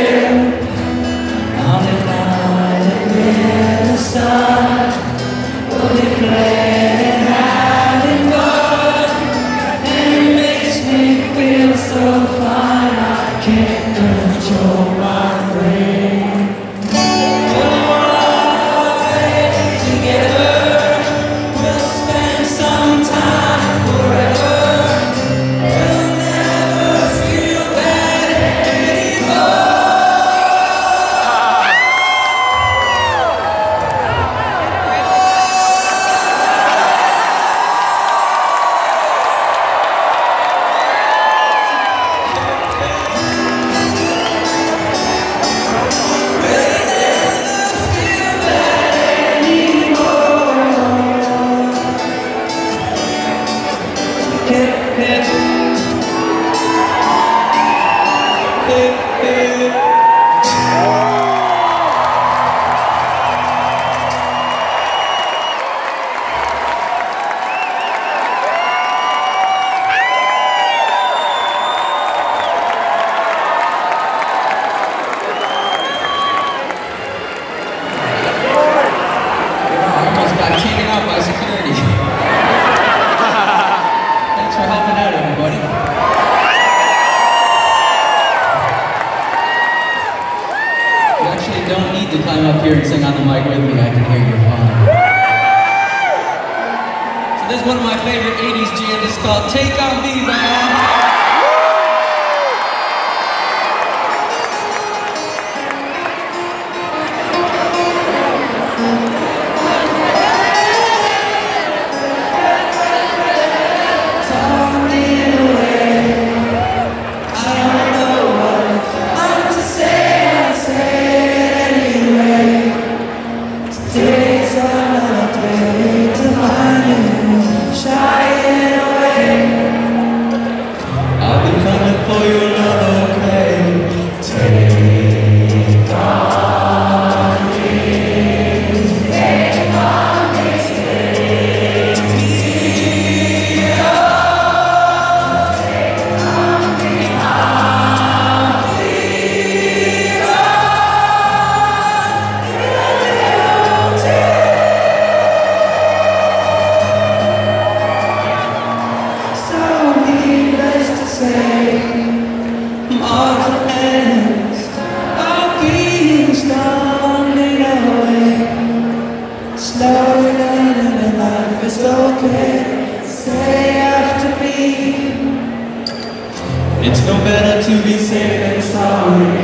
again, on the night and in the sun, will declare. can't pitch. This is one of my favorite 80s jams. It's called Take On Me, man. It's no better to be safe than sorry.